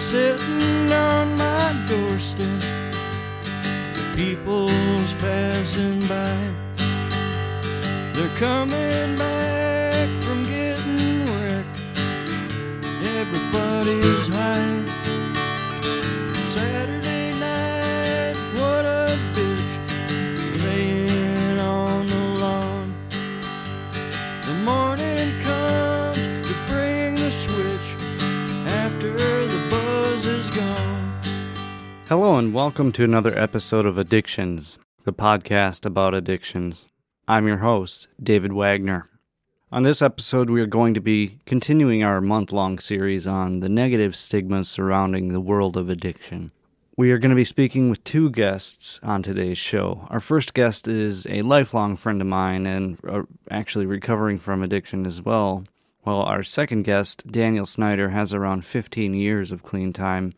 Sitting on my doorstep. The people's passing by. They're coming back from getting wrecked. Everybody's high. Saturday Hello, and welcome to another episode of Addictions, the podcast about addictions. I'm your host, David Wagner. On this episode, we are going to be continuing our month long series on the negative stigmas surrounding the world of addiction. We are going to be speaking with two guests on today's show. Our first guest is a lifelong friend of mine and uh, actually recovering from addiction as well, while our second guest, Daniel Snyder, has around 15 years of clean time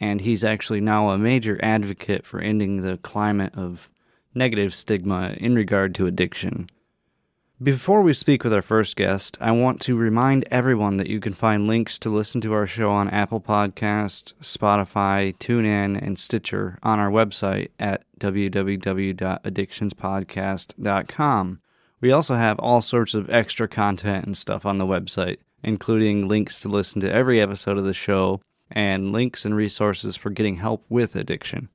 and he's actually now a major advocate for ending the climate of negative stigma in regard to addiction. Before we speak with our first guest, I want to remind everyone that you can find links to listen to our show on Apple Podcasts, Spotify, TuneIn, and Stitcher on our website at www.addictionspodcast.com. We also have all sorts of extra content and stuff on the website, including links to listen to every episode of the show and links and resources for getting help with addiction.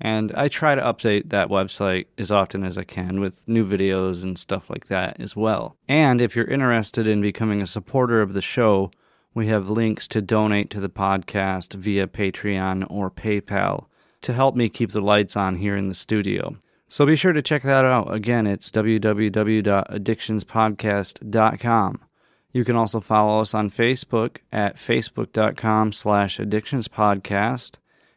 And I try to update that website as often as I can with new videos and stuff like that as well. And if you're interested in becoming a supporter of the show, we have links to donate to the podcast via Patreon or PayPal to help me keep the lights on here in the studio. So be sure to check that out. Again, it's www.addictionspodcast.com. You can also follow us on Facebook at facebook.com slash addictionspodcast.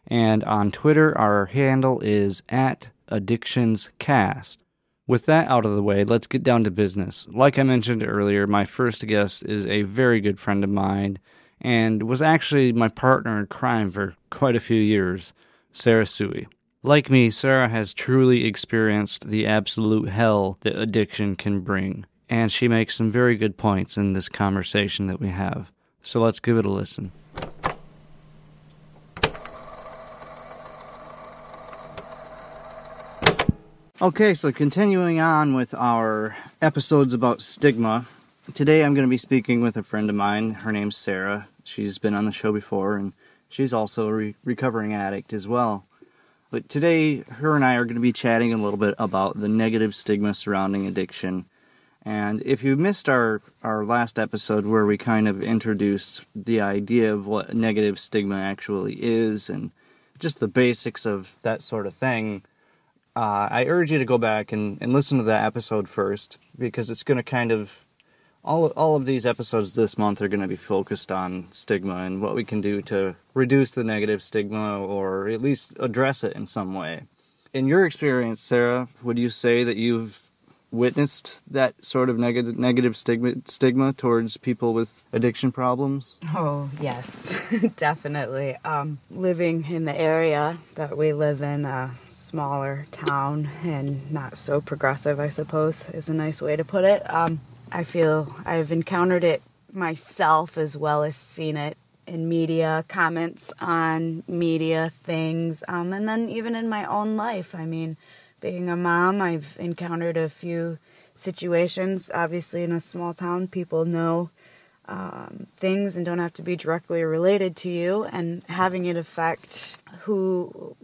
And on Twitter, our handle is at addictionscast. With that out of the way, let's get down to business. Like I mentioned earlier, my first guest is a very good friend of mine and was actually my partner in crime for quite a few years, Sarah Sui. Like me, Sarah has truly experienced the absolute hell that addiction can bring and she makes some very good points in this conversation that we have. So let's give it a listen. Okay, so continuing on with our episodes about stigma, today I'm going to be speaking with a friend of mine. Her name's Sarah. She's been on the show before, and she's also a re- recovering addict as well. But today, her and I are going to be chatting a little bit about the negative stigma surrounding addiction and if you missed our, our last episode where we kind of introduced the idea of what negative stigma actually is and just the basics of that sort of thing, uh, I urge you to go back and, and listen to that episode first because it's going to kind of all all of these episodes this month are going to be focused on stigma and what we can do to reduce the negative stigma or at least address it in some way. In your experience, Sarah, would you say that you've witnessed that sort of negative negative stigma stigma towards people with addiction problems? Oh yes, definitely. Um, living in the area that we live in, a smaller town and not so progressive, I suppose, is a nice way to put it. Um, I feel I've encountered it myself as well as seen it in media, comments on media things, um, and then even in my own life. I mean being a mom, I've encountered a few situations. Obviously, in a small town, people know um, things and don't have to be directly related to you, and having it affect who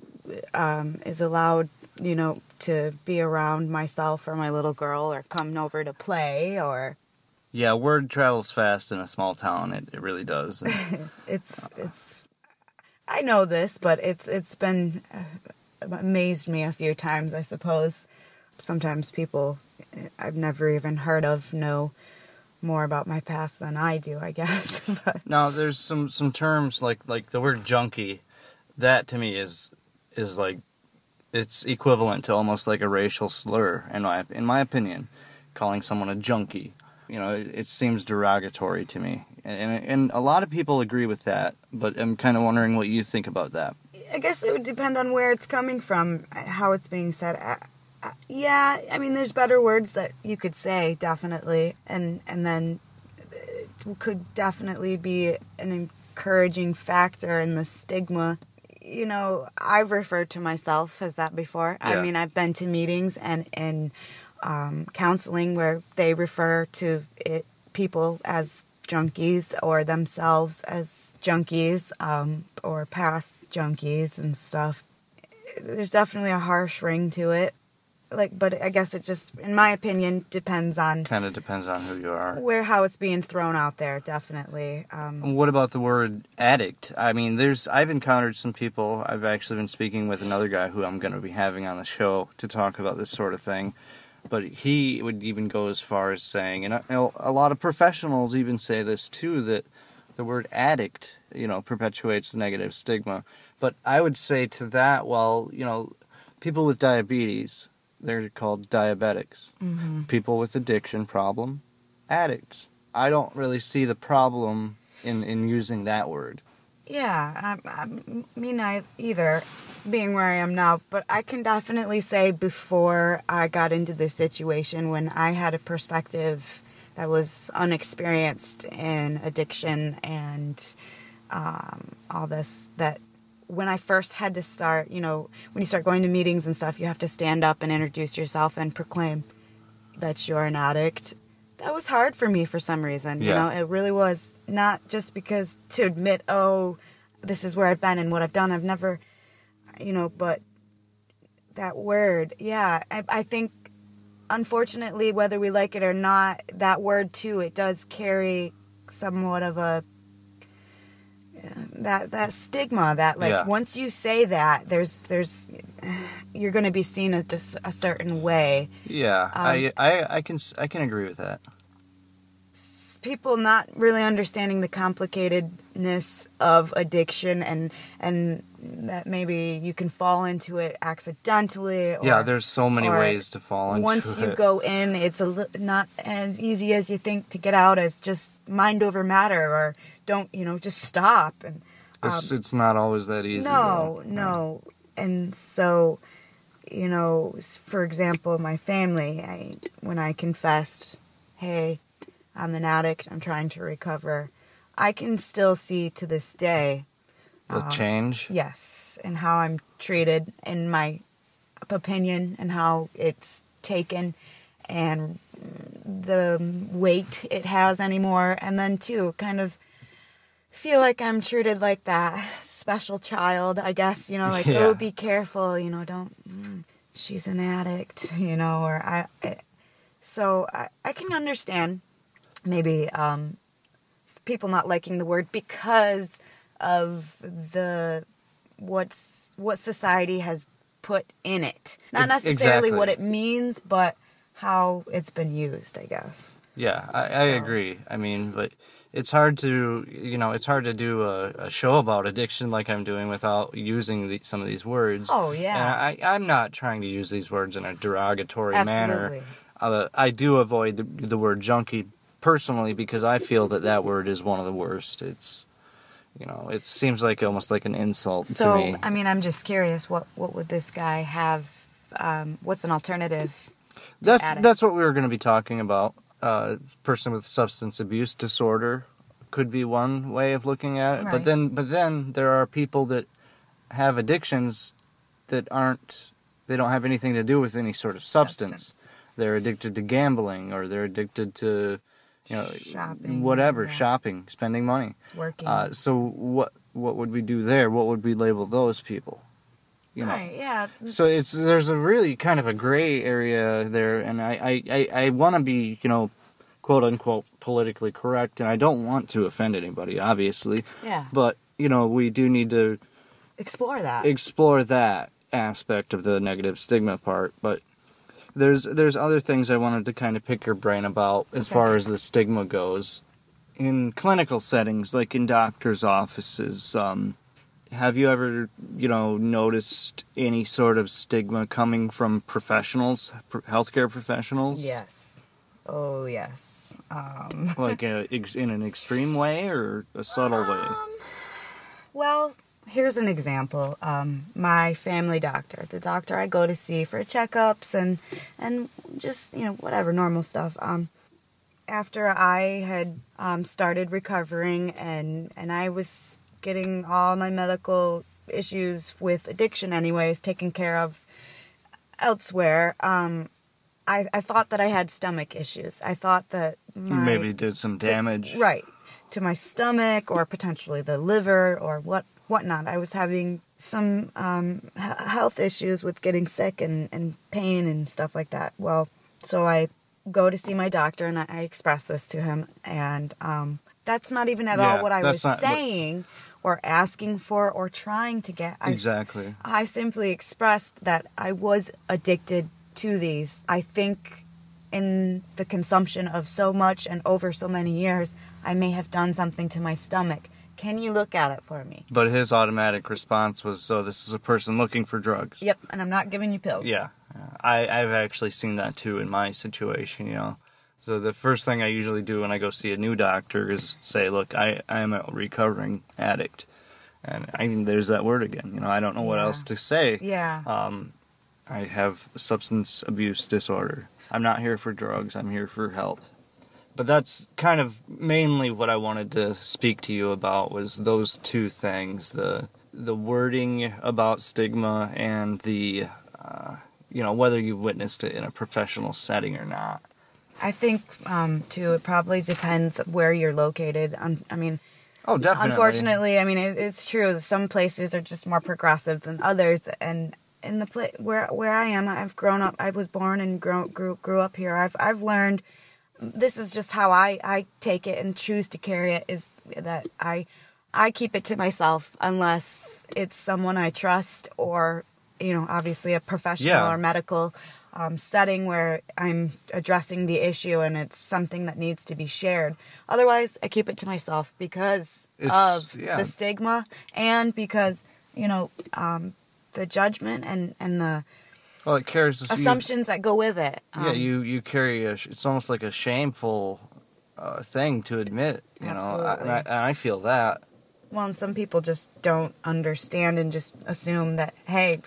um, is allowed, you know, to be around myself or my little girl or come over to play or. Yeah, word travels fast in a small town. It, it really does. it's it's. I know this, but it's it's been amazed me a few times, I suppose. Sometimes people I've never even heard of know more about my past than I do, I guess. but now there's some some terms like like the word junkie. That to me is is like it's equivalent to almost like a racial slur in my in my opinion, calling someone a junkie. You know, it, it seems derogatory to me, and, and and a lot of people agree with that. But I'm kind of wondering what you think about that. I guess it would depend on where it's coming from, how it's being said. Uh, uh, yeah, I mean, there's better words that you could say, definitely, and and then it could definitely be an encouraging factor in the stigma. You know, I've referred to myself as that before. Yeah. I mean, I've been to meetings and in um, counseling where they refer to it people as junkies or themselves as junkies um, or past junkies and stuff. There's definitely a harsh ring to it. Like, but I guess it just, in my opinion, depends on Kind of depends on who you are. where how it's being thrown out there. Definitely. Um, What about the word addict? I mean, there's I've encountered some people. I've actually been speaking with another guy who I'm going to be having on the show to talk about this sort of thing. But he would even go as far as saying, and uh, a, a lot of professionals even say this too, that the word addict, you know, perpetuates the negative stigma. But I would say to that, well, you know, people with diabetes, they're called diabetics. Mm-hmm. People with addiction problem, addicts. I don't really see the problem in, in using that word. Yeah, I, I, me not either, being where I am now. But I can definitely say before I got into this situation, when I had a perspective that was unexperienced in addiction and um, all this, that when I first had to start, you know, when you start going to meetings and stuff, you have to stand up and introduce yourself and proclaim that you're an addict. That was hard for me for some reason. You know, it really was not just because to admit, oh, this is where I've been and what I've done. I've never, you know, but that word, yeah, I, I think, unfortunately, whether we like it or not, that word too, it does carry somewhat of a that that stigma that like Yeah. once you say that there's there's you're going to be seen as just a certain way Yeah, Um, I, I I can I can agree with that. People not really understanding the complicatedness of addiction and and that maybe you can fall into it accidentally or yeah, there's so many ways to fall into it. once you it. go in it's a li- not as easy as you think to get out as just mind over matter or don't you know just stop and It's um, it's not always that easy. No, though. no. And so, you know, for example, my family, I when I confessed, "Hey, I'm an addict. I'm trying to recover." I can still see to this day, The Um, change. yes, and how I'm treated in my opinion and how it's taken and the weight it has anymore and then too kind of feel like I'm treated like that special child I guess you know like Yeah. oh be careful you know don't mm, she's an addict you know or I, I so I, I can understand maybe um people not liking the word because of the what's what society has put in it not necessarily what it means but how it's been used i guess Yeah, I, I agree. I mean, but it's hard to you know it's hard to do a, a show about addiction like I'm doing without using the, some of these words. oh And yeah I, I'm not trying to use these words in a derogatory manner. absolutely Uh, I do avoid the, the word junkie personally because I feel that that word is one of the worst. It's, you know, it seems like almost like an insult to so me. i mean i'm just curious what what would this guy have um, what's an alternative That's addict. that's what we were going to be talking about. Uh, person with substance abuse disorder could be one way of looking at it, but then but then there are people that have addictions that aren't they don't have anything to do with any sort of substance. They're addicted to gambling or they're addicted to you know Shopping, whatever yeah. shopping, spending money. working Uh, so what what would we do there? What would we label those people? You know. right yeah So it's there's a really kind of a gray area there, and I I, I, I want to be you know, quote unquote politically correct, and I don't want to offend anybody, obviously, yeah but you know we do need to explore that explore that aspect of the negative stigma part, but. There's there's other things I wanted to kind of pick your brain about as Okay. far as the stigma goes. In clinical settings, like in doctors' offices, um, have you ever, you know, noticed any sort of stigma coming from professionals, pr- healthcare professionals? yes oh yes um Like a, in an extreme way or a subtle way? Um, well, here's an example. Um, my family doctor, the doctor I go to see for checkups and and just you know whatever normal stuff. Um, after I had um, started recovering and and I was getting all my medical issues with addiction, anyways, taken care of elsewhere. Um, I I thought that I had stomach issues. I thought that my, Maybe did some damage. right to my stomach or potentially the liver or what whatnot. I was having some um, h- health issues with getting sick and, and pain and stuff like that. Well, so I go to see my doctor and I, I express this to him, and um, that's not even at Yeah, all what I was not saying or asking for or trying to get. I s- Exactly. I simply expressed that I was addicted to these. I think in the consumption of so much and over so many years, I may have done something to my stomach. Can you look at it for me? But his automatic response was, "So this is a person looking for drugs." Yep, and I'm not giving you pills. Yeah, I, I've actually seen that too in my situation. You know, so the first thing I usually do when I go see a new doctor is say, "Look, I I am a recovering addict," and I there's that word again. You know, I don't know what Yeah. else to say. Yeah. Um, I have substance abuse disorder. I'm not here for drugs. I'm here for help. But that's kind of mainly what I wanted to speak to you about was those two things the the wording about stigma and the uh, you know whether you witnessed it in a professional setting or not. I think um, too. It probably depends where you're located. Um, I mean, Oh, definitely. unfortunately, I mean it, it's true. Some places are just more progressive than others, and in the pla- where where I am, I've grown up. I was born and grow, grew grew up here. I've I've learned. This is just how I I take it and choose to carry it. Is that I I keep it to myself unless it's someone I trust or you know obviously a professional Yeah. or medical um, setting where I'm addressing the issue and it's something that needs to be shared. Otherwise, I keep it to myself because It's- of yeah. the stigma and because you know um, the judgment and and the Well, it carries this assumptions that go with it. Um, yeah, you you carry a. It's almost like a shameful uh, thing to admit. You know, I, and, I, and I feel that. Well, and some people just don't understand and just assume that hey,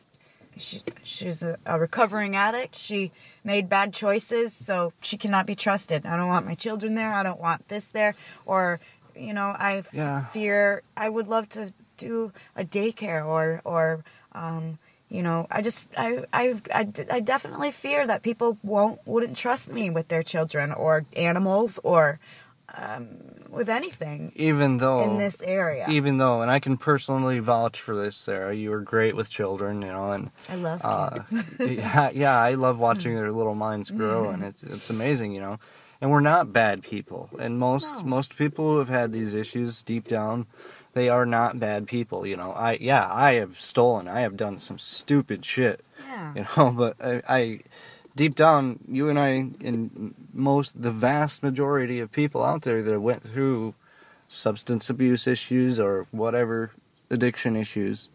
she, she's a, a recovering addict. She made bad choices, so she cannot be trusted. I don't want my children there. I don't want this there. Or, you know, I Yeah. fear. I would love to do a daycare or or. Um, you know, I just, I I I definitely fear that people won't, wouldn't trust me with their children or animals or, um, with anything Even though in this area. even though, and I can personally vouch for this, Sarah, you were great with children, you know, and I love uh, kids. yeah, yeah, I love watching their little minds grow, and it's it's amazing, you know. And we're not bad people, and most No. most people who have had these issues deep down, they are not bad people, you know. I yeah, I have stolen, I have done some stupid shit, Yeah. you know, but I, I deep down, you and I, and most the vast majority of people out there that went through substance abuse issues or whatever addiction issues,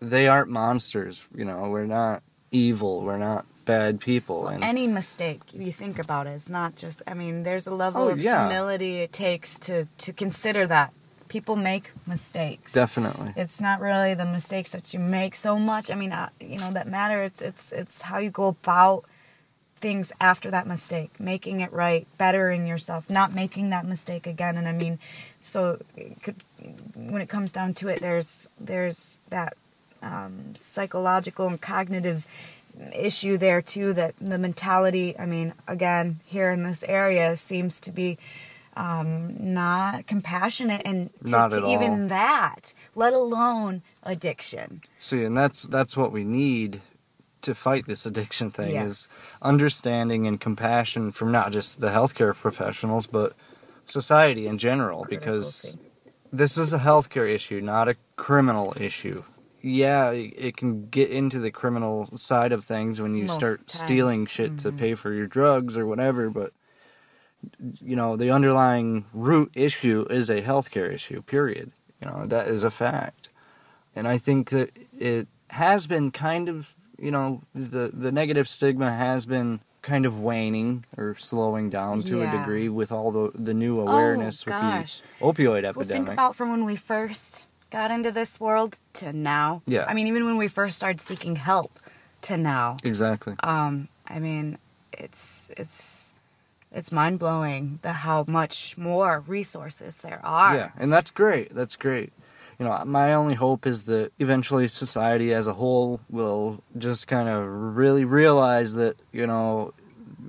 they aren't monsters. You know, we're not evil. We're not bad people. And Any mistake you think about it, it's not just. I mean, there's a level Oh, of yeah. humility it takes to to consider that people make mistakes. definitely, It's not really the mistakes that you make so much. I mean, uh, you know that matter. It's it's it's how you go about things after that mistake, making it right, bettering yourself, not making that mistake again. And I mean, so it could, when it comes down to it, there's there's that um, psychological and cognitive issue there too. That the mentality. I mean, again, here in this area seems to be um, not compassionate and to, Not to at all. even that, let alone addiction. see, and that's that's what we need to fight this addiction thing is understanding and compassion from not just the healthcare professionals but society in general Critical because thinking. this is a healthcare issue, not a criminal issue. Yeah, it can get into the criminal side of things when you Most start times. stealing shit to Mhm. pay for your drugs or whatever, but you know, the underlying root issue is a healthcare issue, period. You know, that is a fact. And I think that it has been kind of, you know, the the negative stigma has been kind of waning or slowing down to a degree with all the the new awareness oh, with gosh. the opioid epidemic. Well, think about from when we first got into this world to now. Yeah. I mean, even when we first started seeking help to now. exactly. Um, I mean, it's it's it's mind blowing the how much more resources there are. Yeah, and that's great. That's great. You know, my only hope is that eventually society as a whole will just kind of really realize that, you know,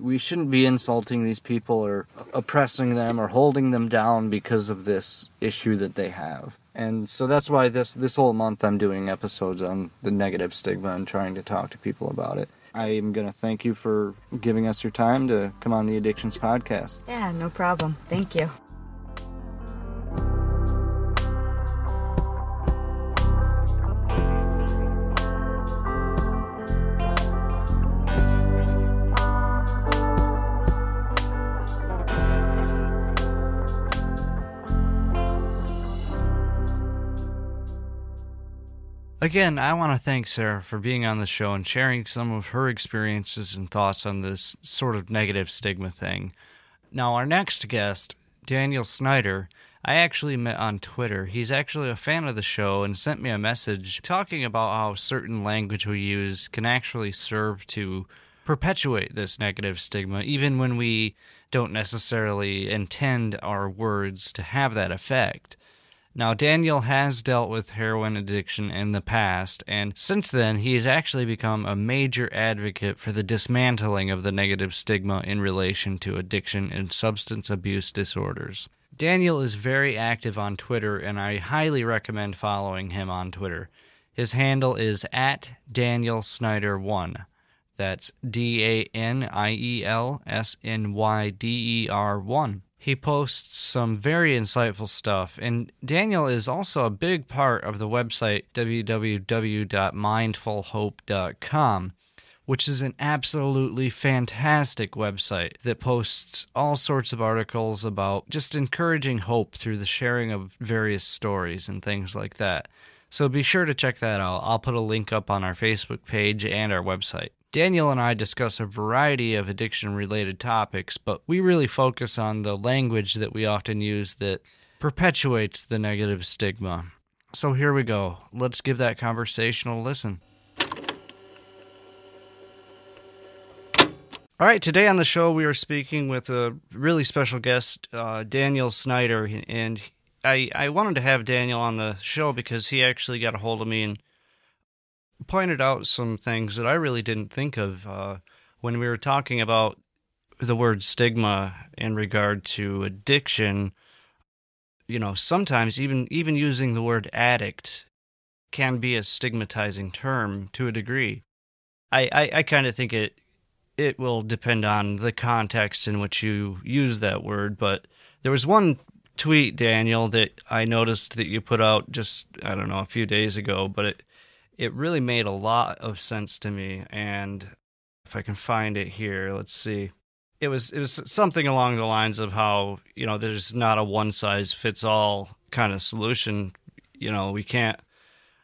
we shouldn't be insulting these people or oppressing them or holding them down because of this issue that they have. And so that's why this this whole month I'm doing episodes on the negative stigma and trying to talk to people about it. I am going to thank you for giving us your time to come on the Addictions podcast. Yeah, no problem. Thank you. Again, I want to thank Sarah for being on the show and sharing some of her experiences and thoughts on this sort of negative stigma thing. Now, our next guest, Daniel Snyder, I actually met on Twitter. He's actually a fan of the show and sent me a message talking about how certain language we use can actually serve to perpetuate this negative stigma, even when we don't necessarily intend our words to have that effect. Now, Daniel has dealt with heroin addiction in the past, and since then, he has actually become a major advocate for the dismantling of the negative stigma in relation to addiction and substance abuse disorders. Daniel is very active on Twitter, and I highly recommend following him on Twitter. His handle is at Daniel Snyder1. That's D A N I E L S N Y D E R 1 he posts some very insightful stuff. And Daniel is also a big part of the website www.mindfulhope.com, which is an absolutely fantastic website that posts all sorts of articles about just encouraging hope through the sharing of various stories and things like that. So be sure to check that out. I'll put a link up on our Facebook page and our website. Daniel and I discuss a variety of addiction related topics, but we really focus on the language that we often use that perpetuates the negative stigma. So here we go. Let's give that conversation a listen. All right, today on the show, we are speaking with a really special guest, uh, Daniel Snyder. And I, I wanted to have Daniel on the show because he actually got a hold of me and pointed out some things that I really didn't think of uh, when we were talking about the word stigma in regard to addiction. You know, sometimes even even using the word addict can be a stigmatizing term to a degree. I, I, I kind of think it it will depend on the context in which you use that word, but there was one tweet, Daniel, that I noticed that you put out just I don't know a few days ago, but it it really made a lot of sense to me. And if I can find it here, let's see. It was it was something along the lines of how you know there's not a one size fits all kind of solution. You know we can't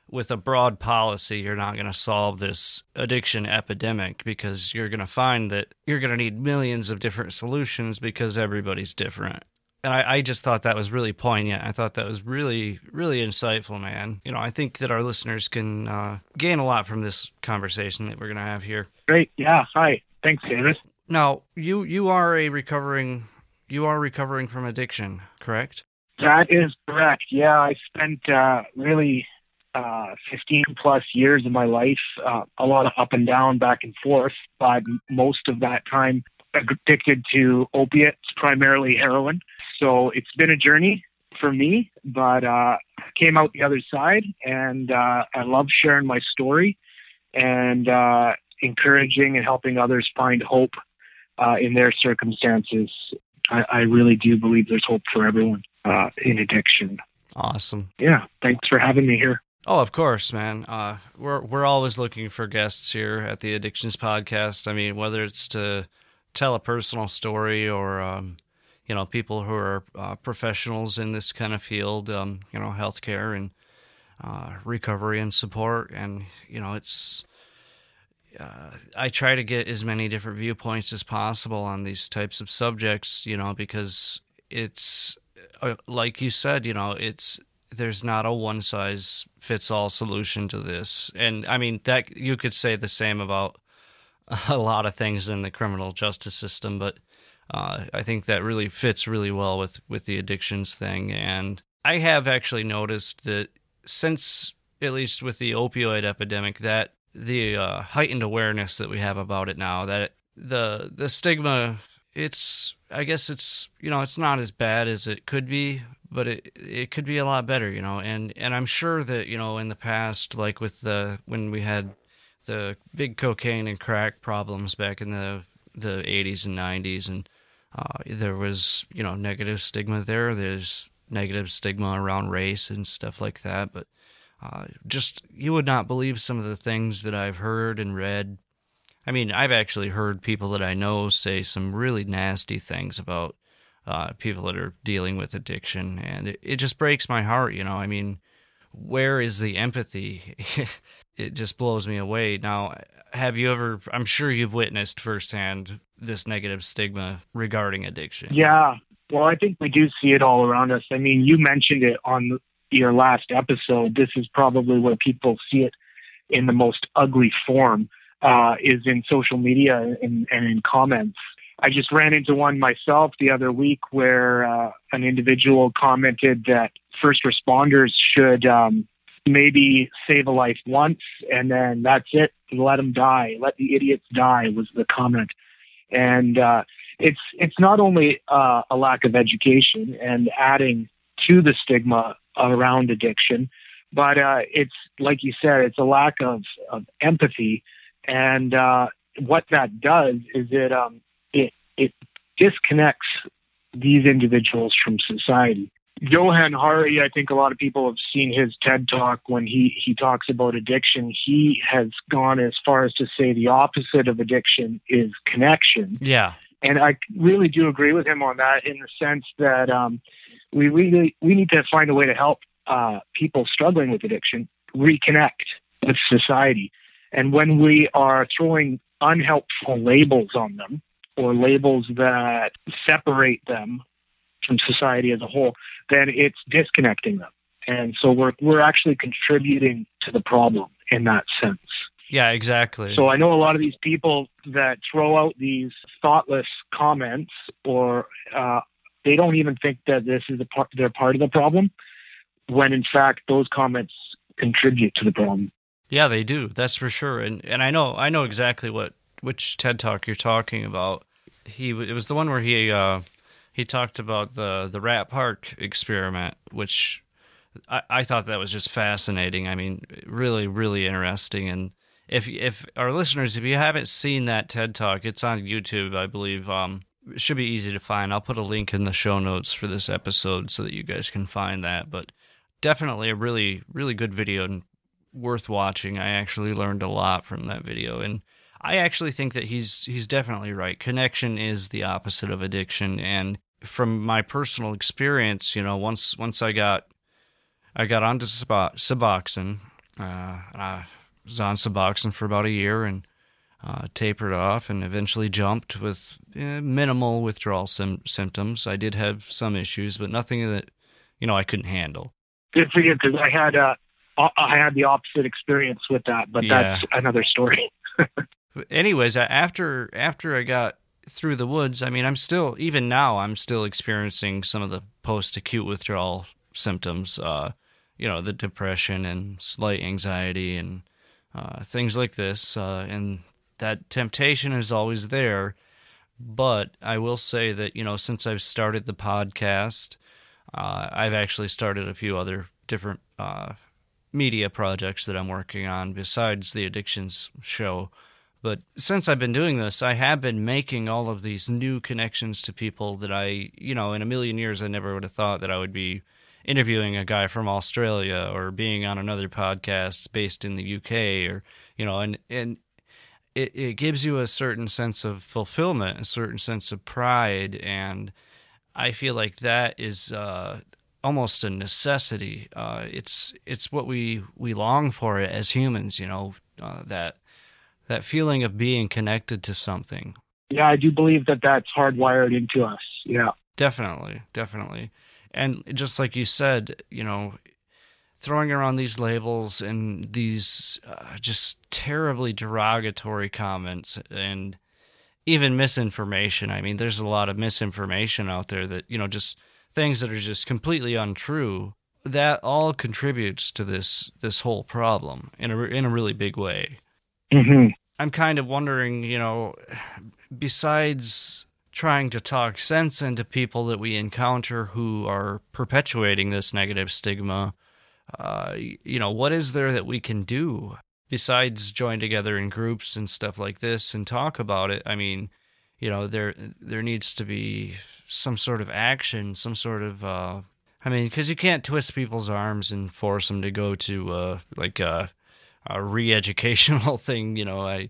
with a broad policy, you're not going to solve this addiction epidemic because you're going to find that you're going to need millions of different solutions because everybody's different and I, I, just thought that was really poignant. I thought that was really, really insightful, man. You know, I think that our listeners can uh, gain a lot from this conversation that we're going to have here. Great. Yeah. Hi. Thanks, David. Now, you you are a recovering you are recovering from addiction, correct? That is correct. Yeah, I spent uh, really uh, 15 plus years of my life, uh, a lot of up and down, back and forth, but most of that time addicted to opiates, primarily heroin. So it's been a journey for me, but uh, came out the other side, and uh, I love sharing my story and uh, encouraging and helping others find hope uh, in their circumstances. I, I, really do believe there's hope for everyone uh, in addiction. Awesome. Yeah, thanks for having me here. Oh, of course, man. Uh, we're we're always looking for guests here at the Addictions Podcast. I mean, whether it's to tell a personal story or um, you know people who are uh, professionals in this kind of field, um, you know, healthcare and uh, recovery and support, and you know, it's. Uh, I try to get as many different viewpoints as possible on these types of subjects, you know, because it's uh, like you said, you know, it's there's not a one size fits all solution to this, and I mean that you could say the same about a lot of things in the criminal justice system, but Uh, I think that really fits really well with with the addictions thing, and I have actually noticed that since at least with the opioid epidemic, that the uh, heightened awareness that we have about it now, that the the stigma, it's I guess it's you know it's not as bad as it could be, but it it could be a lot better, you know, and and I'm sure that you know in the past, like with the when we had the big cocaine and crack problems back in the the 80s and 90s, and uh, there was you know negative stigma there. There's negative stigma around race and stuff like that, but uh, just you would not believe some of the things that I've heard and read. I mean, I've actually heard people that I know say some really nasty things about uh, people that are dealing with addiction, and it, it just breaks my heart. You know, I mean, where is the empathy? it just blows me away. Now, have you ever? I'm sure you've witnessed firsthand this negative stigma regarding addiction. Yeah. Well, I think we do see it all around us. I mean, you mentioned it on your last episode. This is probably where people see it in the most ugly form, uh, is in social media and, and in comments. I just ran into one myself the other week where uh, an individual commented that first responders should um, maybe save a life once and then that's it. Let them die. Let the idiots die was the comment. And uh, it's it's not only uh, a lack of education and adding to the stigma around addiction, but uh, it's like you said, it's a lack of, of empathy. And uh, what that does is it um, it it disconnects these individuals from society. Johann Hari, I think a lot of people have seen his TED talk when he, he talks about addiction. He has gone as far as to say the opposite of addiction is connection. Yeah. And I really do agree with him on that in the sense that um, we really we need to find a way to help uh, people struggling with addiction reconnect with society. And when we are throwing unhelpful labels on them or labels that separate them from society as a whole, then it's disconnecting them. And so we're we're actually contributing to the problem in that sense. Yeah, exactly. So I know a lot of these people that throw out these thoughtless comments, or uh, they don't even think that this is a part, they're part of the problem, when in fact those comments contribute to the problem. Yeah, they do. That's for sure. And and I know I know exactly what which TED talk you're talking about. He it was the one where he uh, he talked about the the Rat Park experiment, which I, I thought that was just fascinating. I mean, really, really interesting. And if if our listeners, if you haven't seen that TED talk, it's on YouTube, I believe. Um, it should be easy to find. I'll put a link in the show notes for this episode so that you guys can find that. But definitely a really, really good video and worth watching. I actually learned a lot from that video, and I actually think that he's he's definitely right. Connection is the opposite of addiction, and from my personal experience, you know, once once I got I got onto Suboxone, uh, I was on Suboxone for about a year and uh, tapered off, and eventually jumped with eh, minimal withdrawal sim- symptoms. I did have some issues, but nothing that you know I couldn't handle. Good for you, because I had uh, I had the opposite experience with that, but Yeah. that's another story. Anyways, after after I got through the woods, I mean, I'm still even now I'm still experiencing some of the post acute withdrawal symptoms. Uh, you know, the depression and slight anxiety and uh, things like this, uh, and that temptation is always there. But I will say that you know, since I've started the podcast, uh, I've actually started a few other different uh, media projects that I'm working on besides the addictions show. But since I've been doing this, I have been making all of these new connections to people that I, you know, in a million years, I never would have thought that I would be interviewing a guy from Australia or being on another podcast based in the UK or, you know, and, and it, it gives you a certain sense of fulfillment, a certain sense of pride. And I feel like that is, uh, almost a necessity. Uh, it's, it's what we, we long for as humans, you know, uh, that, that feeling of being connected to something. yeah, I do believe that that's hardwired into us. Yeah. Definitely, definitely. And just like you said, you know, throwing around these labels and these uh, just terribly derogatory comments and even misinformation. I mean, there's a lot of misinformation out there that, you know, just things that are just completely untrue. That all contributes to this this whole problem in a in a really big way. Hmm I'm kind of wondering, you know, besides trying to talk sense into people that we encounter who are perpetuating this negative stigma, uh, you know, what is there that we can do besides join together in groups and stuff like this and talk about it? I mean, you know, there there needs to be some sort of action, some sort of. Uh, I mean, because you can't twist people's arms and force them to go to uh, like a, a re-educational thing. You know, I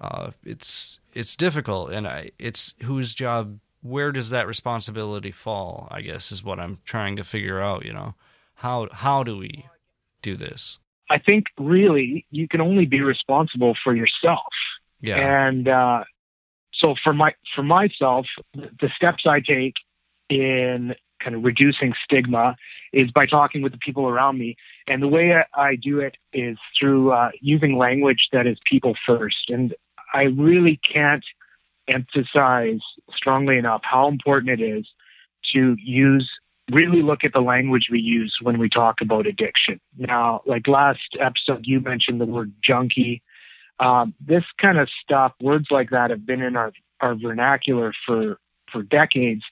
uh, it's it's difficult, and I it's whose job. Where does that responsibility fall? I guess is what I'm trying to figure out. You know, how how do we do this? I think really you can only be responsible for yourself. Yeah, And uh, so for my for myself, the steps I take in kind of reducing stigma is by talking with the people around me. And the way I do it is through uh, using language that is people first. And I really can't emphasize strongly enough how important it is to use really look at the language we use when we talk about addiction. Now, like last episode, you mentioned the word junkie. Um, this kind of stuff, words like that, have been in our our vernacular for for decades,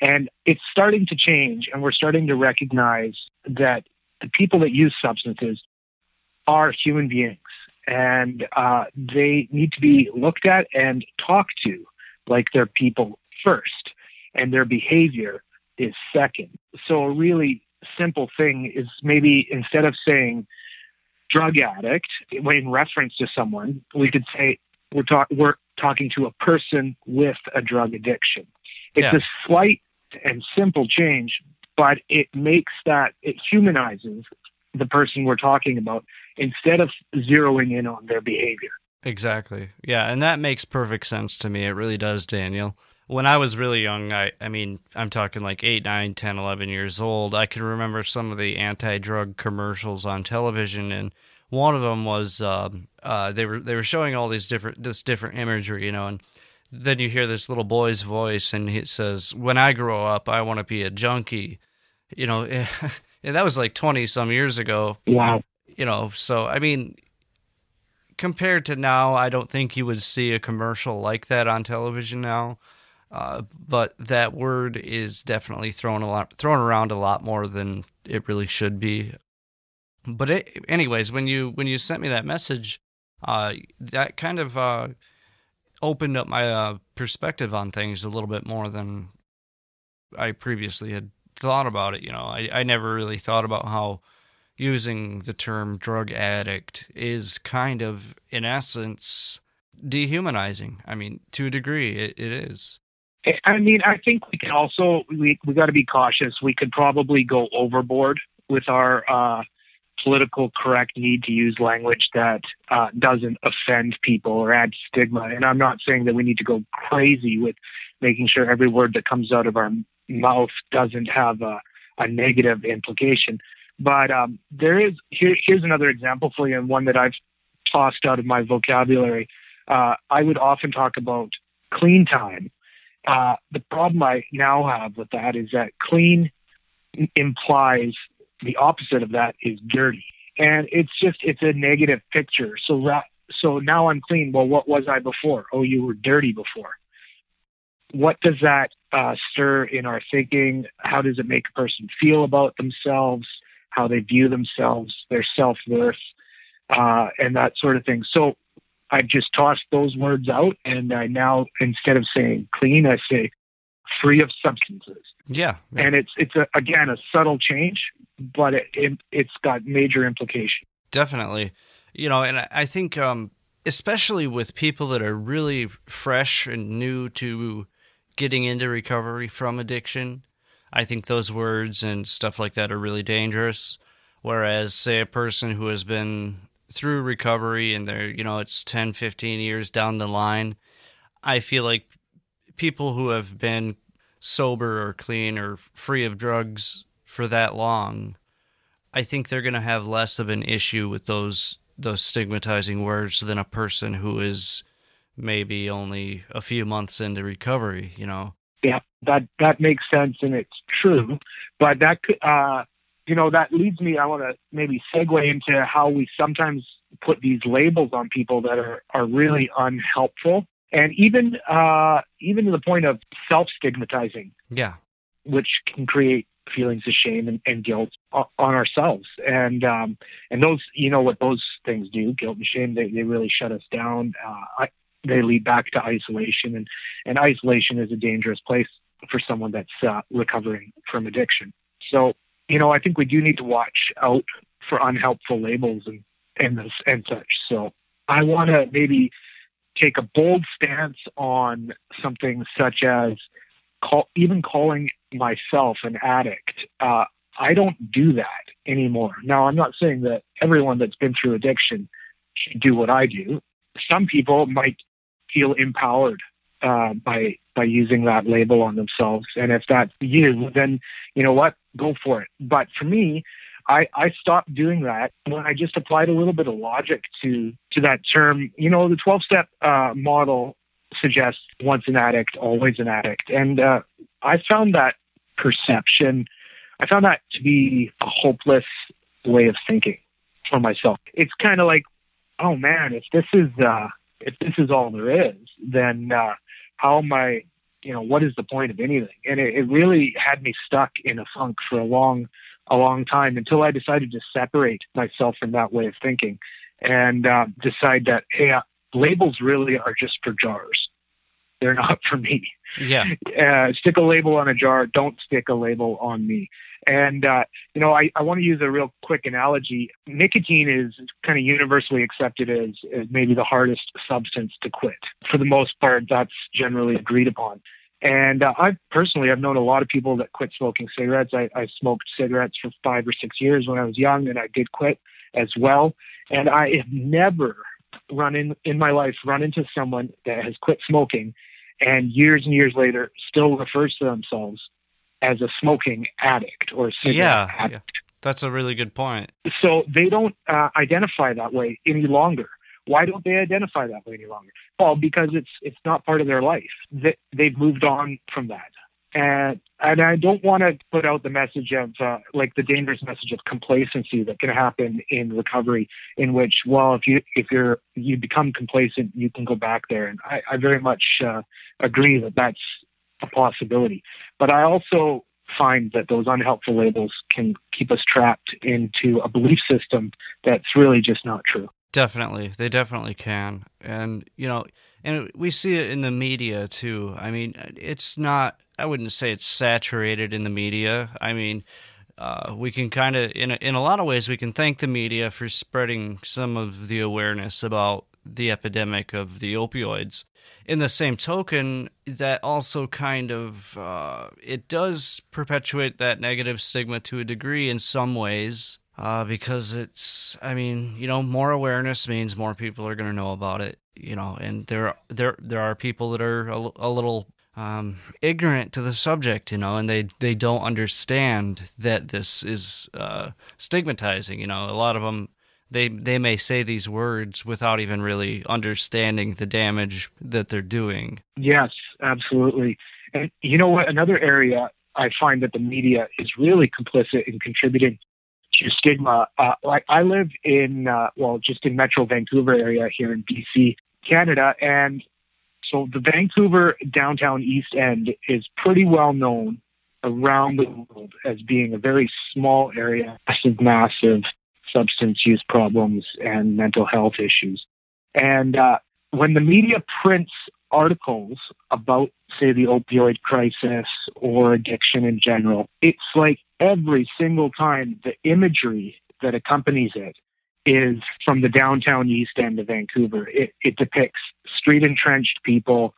and it's starting to change. And we're starting to recognize that the people that use substances are human beings, and uh, they need to be looked at and talked to like they're people first, and their behavior is second. So a really simple thing is maybe instead of saying drug addict in reference to someone, we could say we're, talk- we're talking to a person with a drug addiction. It's Yeah. a slight and simple change, but it makes that, it humanizes the person we're talking about instead of zeroing in on their behavior. Exactly. Yeah, and that makes perfect sense to me. It really does, Daniel. When I was really young, I I mean, I'm talking like 8, 9, 10, 11 years old, I can remember some of the anti-drug commercials on television and one of them was um, uh, they were they were showing all these different this different imagery, you know, and then you hear this little boy's voice and he says, "When I grow up, I want to be a junkie." You know, and that was like 20 some years ago. Wow. you know so i mean compared to now i don't think you would see a commercial like that on television now. Uh, but that word is definitely thrown a lot thrown around a lot more than it really should be. But it, anyways when you when you sent me that message uh, that kind of uh, opened up my uh, perspective on things a little bit more than i previously had thought about it you know i, I never really thought about how using the term drug addict is kind of, in essence, dehumanizing. I mean, to a degree, it, it is. I mean, I think we can also we we got to be cautious. We could probably go overboard with our uh, political correct need to use language that uh, doesn't offend people or add stigma. And I'm not saying that we need to go crazy with making sure every word that comes out of our mouth doesn't have a, a negative implication. But um, there is here, here's another example for you, and one that I've tossed out of my vocabulary. Uh, I would often talk about clean time. Uh, the problem I now have with that is that clean implies the opposite of that is dirty, and it's just it's a negative picture. So ra- so now I'm clean. Well, what was I before? Oh, you were dirty before. What does that uh, stir in our thinking? How does it make a person feel about themselves? How they view themselves, their self worth, uh, and that sort of thing. So I've just tossed those words out, and I now instead of saying clean, I say free of substances. Yeah. And it's it's a, again a subtle change, but it, it it's got major implications. Definitely. You know, and I- I think, um, especially with people that are really fresh and new to getting into recovery from addiction, I think those words and stuff like that are really dangerous. Whereas, say, a person who has been through recovery and they're, you know, it's 10, 15 years down the line, I feel like people who have been sober or clean or free of drugs for that long, I think they're going to have less of an issue with those those stigmatizing words than a person who is maybe only a few months into recovery, you know. Yeah, that that makes sense and it's true, but that uh, you know, that leads me. I want to maybe segue into how we sometimes put these labels on people that are are really unhelpful, and even uh, even to the point of self stigmatizing. Yeah, which can create feelings of shame and, and guilt on ourselves. And um, and those, you know, what those things do, guilt and shame, they, they really shut us down. Uh, I, they lead back to isolation, and and isolation is a dangerous place for someone that's uh, recovering from addiction. So, you know, I think we do need to watch out for unhelpful labels and and this and such. So, I want to maybe take a bold stance on something such as call, even calling myself an addict. Uh, I don't do that anymore. Now, I'm not saying that everyone that's been through addiction should do what I do. Some people might feel empowered uh, by by using that label on themselves, and if that's you, then you know what, go for it. But for me, I, I stopped doing that when I just applied a little bit of logic to to that term. You know, the 12 step uh, model suggests once an addict, always an addict. And uh, I found that perception, I found that to be a hopeless way of thinking for myself. It's kind of like, oh man, if this is uh, if this is all there is, then uh, how am I? You know, what is the point of anything? And it, it really had me stuck in a funk for a long, a long time until I decided to separate myself from that way of thinking and uh, decide that hey, uh, labels really are just for jars. They're not for me. Yeah. Uh, stick a label on a jar. Don't stick a label on me. And, uh, you know, I, I want to use a real quick analogy. Nicotine is kind of universally accepted as, as maybe the hardest substance to quit. For the most part, that's generally agreed upon. And uh, I personally, I've known a lot of people that quit smoking cigarettes. I, I smoked cigarettes for five or six years when I was young, and I did quit as well. And I have never run in in my life run into someone that has quit smoking and years and years later still refers to themselves as a smoking addict or a cigarette yeah, addict. Yeah. That's a really good point. So they don't uh, identify that way any longer. Why don't they identify that way any longer? Well, because it's it's not part of their life. They, they've moved on from that and and I don't want to put out the message of uh, like the dangerous message of complacency that can happen in recovery, in which well if you if you're you become complacent you can go back there, and I, I very much uh, agree that that's a possibility, but I also find that those unhelpful labels can keep us trapped into a belief system that's really just not true. Definitely, they definitely can, and you know, and we see it in the media too. I mean, it's not I wouldn't say it's saturated in the media. I mean, uh, we can kind of, in a, in a lot of ways, we can thank the media for spreading some of the awareness about the epidemic of the opioids. In the same token, that also kind of uh, it does perpetuate that negative stigma to a degree in some ways. Uh, because it's, I mean, you know, more awareness means more people are going to know about it, you know, and there, there, there are people that are a, a little um, ignorant to the subject, you know, and they they don't understand that this is uh, stigmatizing. You know, a lot of them they they may say these words without even really understanding the damage that they're doing. Yes, absolutely. And you know what? Another area I find that the media is really complicit in contributing to stigma. Uh, like I live in uh, well, just in Metro Vancouver area here in BC, Canada, and so the Vancouver downtown East End is pretty well known around the world as being a very small area, massive, massive substance use problems and mental health issues. And uh, when the media prints articles about, say, the opioid crisis or addiction in general, it's like every single time the imagery that accompanies it is from the downtown east end of Vancouver. It, it depicts street entrenched people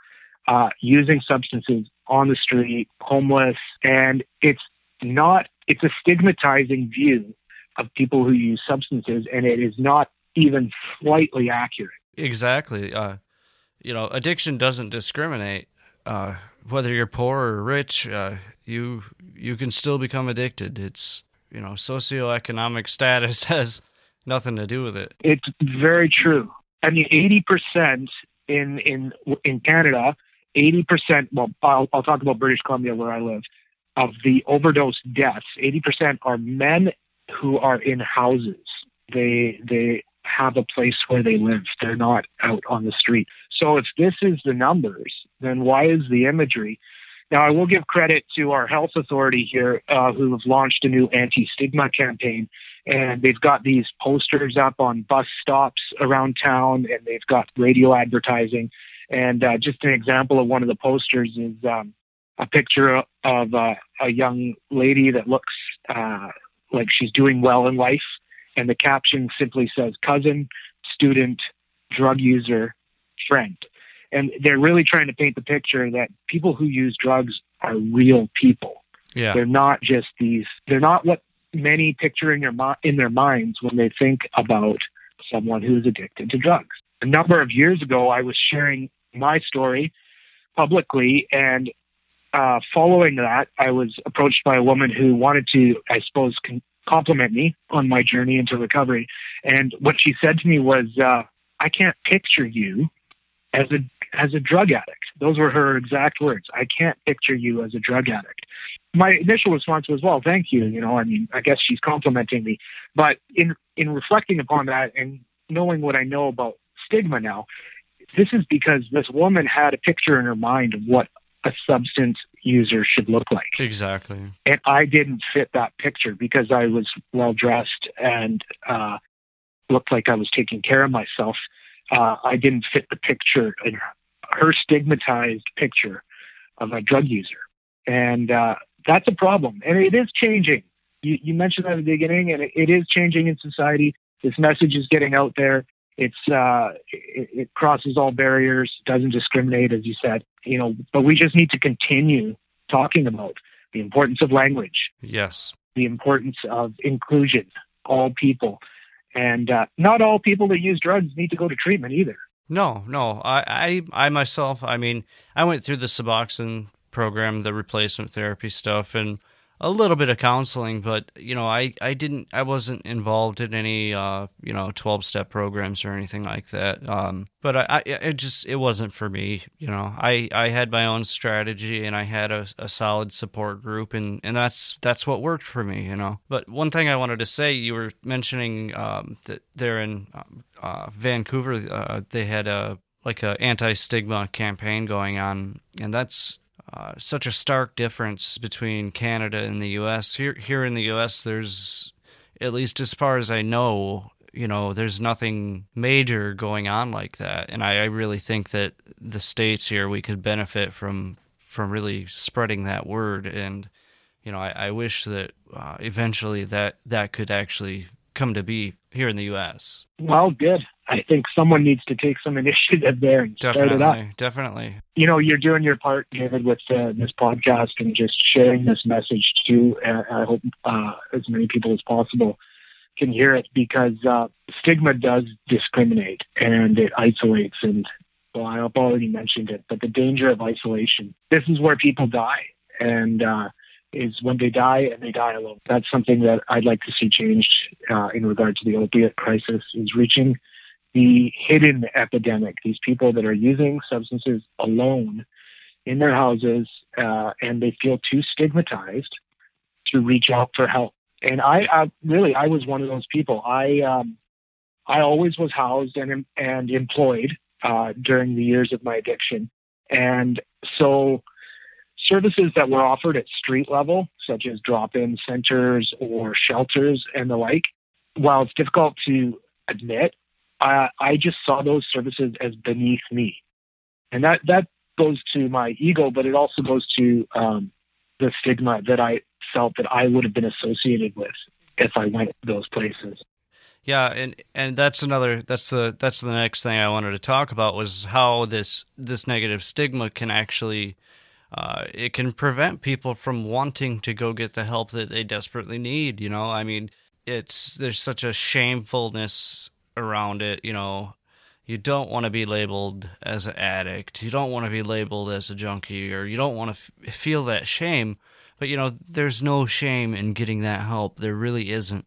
uh, using substances on the street, homeless, and it's not, it's a stigmatizing view of people who use substances, and it is not even slightly accurate. Exactly. Uh, you know, addiction doesn't discriminate. Uh, whether you're poor or rich, uh, you you can still become addicted. It's you know, socioeconomic status has nothing to do with it. It's very true. I mean, 80% in in in Canada, 80%. Well, I'll, I'll talk about British Columbia where I live. Of the overdose deaths, 80% are men who are in houses. They they have a place where they live. They're not out on the street. So if this is the numbers, then why is the imagery? Now, I will give credit to our health authority here, uh, who have launched a new anti-stigma campaign, and they've got these posters up on bus stops around town, and they've got radio advertising. And uh, just an example of one of the posters is um, a picture of uh, a young lady that looks uh, like she's doing well in life, and the caption simply says "cousin, student, drug user, friend." And they're really trying to paint the picture that people who use drugs are real people. Yeah. They're not just these. They're not what many picture in their in their minds when they think about someone who is addicted to drugs. A number of years ago, I was sharing my story publicly, and uh, following that, I was approached by a woman who wanted to, I suppose, con- compliment me on my journey into recovery. And what she said to me was, uh, "I can't picture you as a as a drug addict." Those were her exact words. I can't picture you as a drug addict. My initial response was, "Well, thank you." You know, I mean, I guess she's complimenting me. But in in reflecting upon that and knowing what I know about stigma now, this is because this woman had a picture in her mind of what a substance user should look like. Exactly. And I didn't fit that picture because I was well dressed and uh, looked like I was taking care of myself. Uh, I didn't fit the picture in her stigmatized picture of a drug user. And uh, that's a problem. And it is changing. You, you mentioned that at the beginning, and it, it is changing in society. This message is getting out there. It's uh, it, it crosses all barriers, doesn't discriminate, as you said. You know, but we just need to continue talking about the importance of language, Yes. the importance of inclusion, all people, and uh, not all people that use drugs need to go to treatment either. No, no. I, I, I myself, I mean, I went through the Suboxone program, the replacement therapy stuff, and a little bit of counseling, but you know, I, I didn't, I wasn't involved in any, uh, you know, twelve step programs or anything like that. Um, but I, I, it just, it wasn't for me. You know, I, I had my own strategy, and I had a, a solid support group, and and that's that's what worked for me. You know. But one thing I wanted to say, you were mentioning um, that they're in um, uh, Vancouver. Uh, they had a like a anti stigma campaign going on, and that's uh, such a stark difference between Canada and the U.S. Here, here in the U.S., there's, at least as far as I know, you know, there's nothing major going on like that, and I, I really think that the states here we could benefit from from really spreading that word, and you know, I, I wish that uh, eventually that that could actually come to be here in the U.S. Well, good. I think someone needs to take some initiative there and start it up. Definitely, definitely. you know, you're doing your part, David, with uh, this podcast and just sharing this message to, And I hope uh, as many people as possible can hear it because uh, stigma does discriminate and it isolates. And well, I've already mentioned it, but the danger of isolation. This is where people die, and uh, is when they die and they die alone. That's something that I'd like to see changed uh, in regard to the opiate crisis. Is reaching the hidden epidemic, these people that are using substances alone in their houses uh, and they feel too stigmatized to reach out for help. And I, I really, I was one of those people. I, um, I always was housed and and employed uh, during the years of my addiction, and so services that were offered at street level, such as drop-in centers or shelters and the like, while it's difficult to admit, uh, I just saw those services as beneath me, and that that goes to my ego, but it also goes to um, the stigma that I felt that I would have been associated with if I went to those places. Yeah, and and that's another that's the that's the next thing I wanted to talk about was how this this negative stigma can actually uh, it can prevent people from wanting to go get the help that they desperately need. You know, I mean, it's there's such a shamefulness around it. You know, you don't want to be labeled as an addict. You don't want to be labeled as a junkie, or you don't want to f- feel that shame. But you know, there's no shame in getting that help. There really isn't.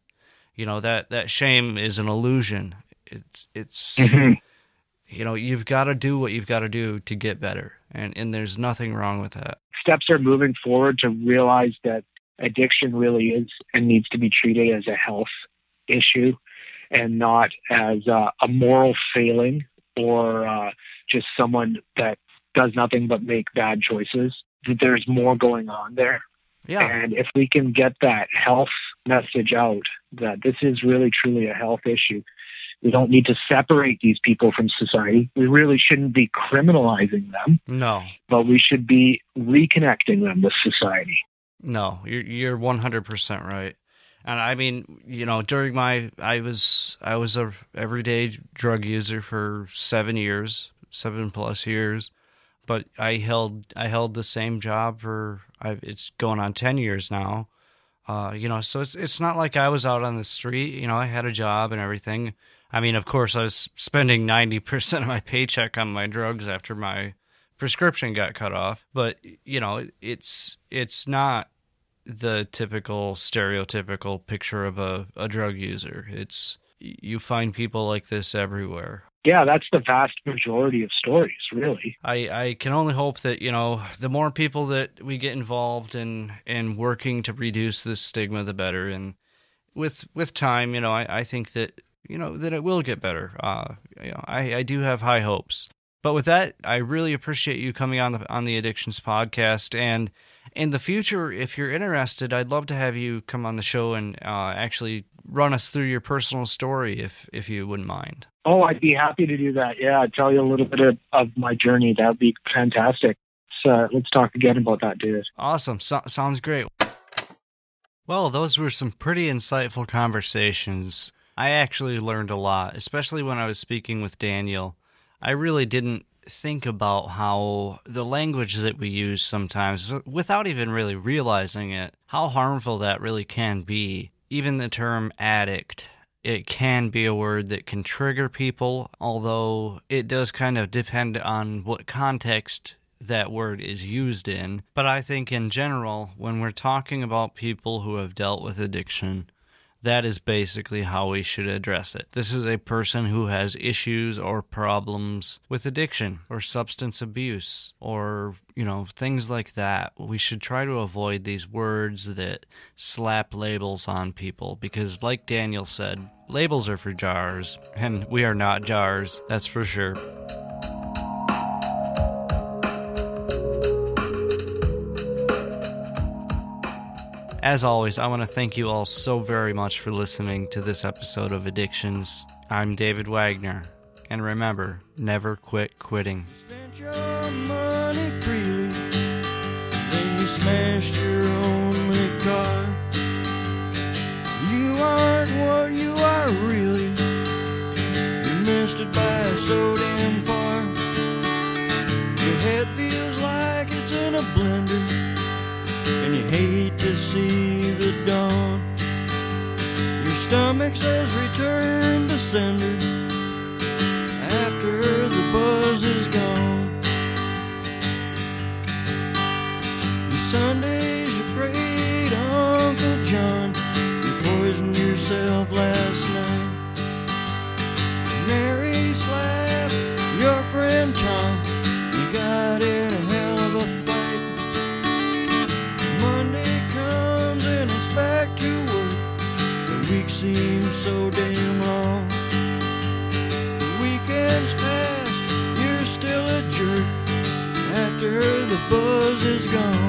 You know that that shame is an illusion. It's it's Mm-hmm. you know, you've got to do what you've got to do to get better. And, and there's nothing wrong with that. Steps are moving forward to realize that addiction really is and needs to be treated as a health issue and not as uh, a moral failing or uh, just someone that does nothing but make bad choices. That there's more going on there. Yeah. And if we can get that health message out, that this is really truly a health issue, we don't need to separate these people from society. We really shouldn't be criminalizing them. No. But we should be reconnecting them with society. No, you're you're 100% right. And I mean, you know, during my I was I was a everyday drug user for 7 years, 7 plus years. But I held I held the same job for I, it's going on 10 years now. Uh, you know, so it's it's not like I was out on the street, you know, I had a job and everything. I mean, of course, I was spending 90% of my paycheck on my drugs after my prescription got cut off, but you know, it's it's not the typical stereotypical picture of a, a drug user. It's you find people like this everywhere. Yeah, that's the vast majority of stories, really. I, I can only hope that, you know, the more people that we get involved in in working to reduce this stigma the better. And with with time, you know, I, I think that you know that it will get better. Uh you know, I, I do have high hopes. But with that, I really appreciate you coming on the on the Addictions podcast and in the future, if you're interested, I'd love to have you come on the show and uh, actually run us through your personal story, if if you wouldn't mind. Oh, I'd be happy to do that. Yeah, I'd tell you a little bit of, of my journey. That would be fantastic. So let's talk again about that, dude. Awesome. So- sounds great. Well, those were some pretty insightful conversations. I actually learned a lot, especially when I was speaking with Daniel. I really didn't think about how the language that we use sometimes, without even really realizing it, how harmful that really can be. Even the term addict, it can be a word that can trigger people, although it does kind of depend on what context that word is used in. But I think in general, when we're talking about people who have dealt with addiction, that is basically how we should address it. This is a person who has issues or problems with addiction or substance abuse or, you know, things like that. We should try to avoid these words that slap labels on people because, like Daniel said, labels are for jars, and we are not jars, that's for sure. As always, I want to thank you all so very much for listening to this episode of Addictions. I'm David Wagner, and remember, never quit quitting. Freely, then you smashed your only car. You aren't what you are really. You missed it by so damn far. Your head feels like it's in a blender, and you hate to see the dawn. Your stomach says return to sender after the buzz is gone. And Sundays you prayed Uncle John. You poisoned yourself last night. Mary slapped your friend Tom. You got in seems so damn long. The weekend's past, you're still a jerk after the buzz is gone.